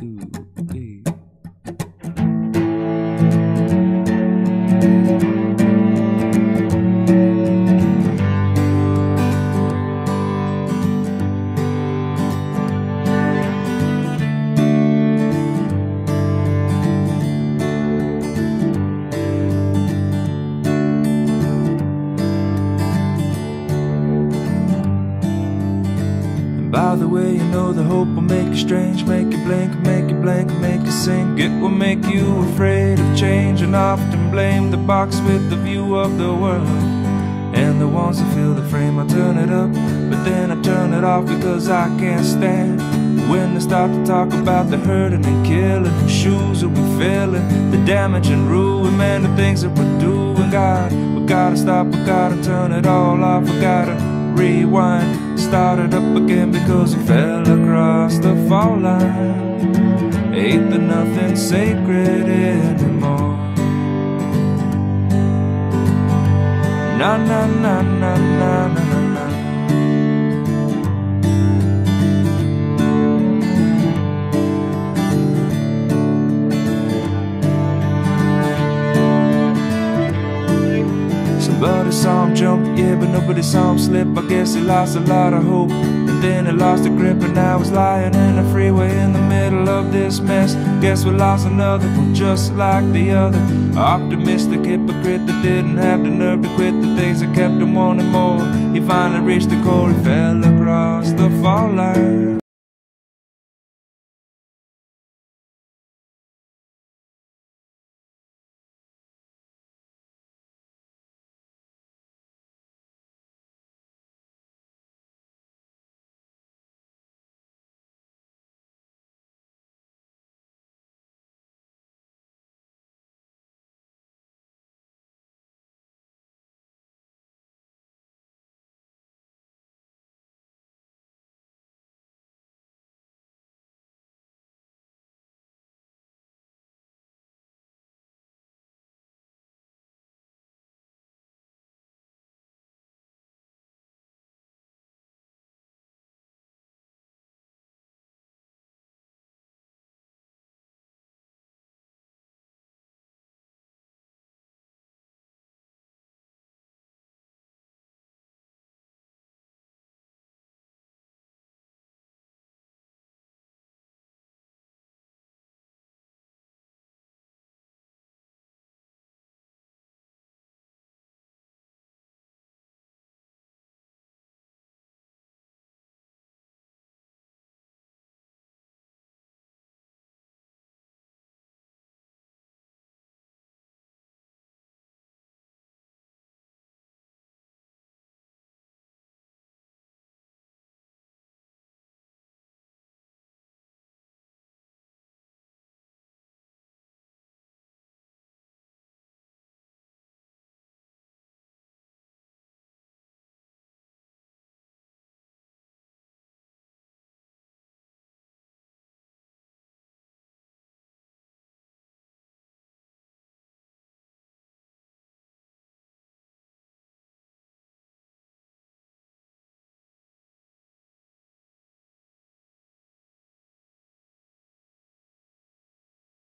two, three. Way, you know the hope will make you strange, make you blink, make you blank, make you sink. It will make you afraid of change and often blame the box with the view of the world. And the ones that fill the frame, I turn it up, but then I turn it off because I can't stand. When they start to talk about the hurting and killing, the shoes that we're filling, the damage and ruin, man, the things that we're doing, God, we gotta stop, we gotta turn it all off, we gotta rewind, Started up again because we fell across the fault line. Ain't there nothing sacred anymore? Na na na na saw him jump, yeah, but nobody saw him slip. I guess he lost a lot of hope. And then he lost the grip, and now he's lying in the freeway in the middle of this mess. Guess we lost another one just like the other. Optimistic hypocrite that didn't have the nerve to quit the things that kept him wanting more. He finally reached the core, he fell across the fall line.